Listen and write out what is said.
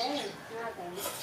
给你，那给你。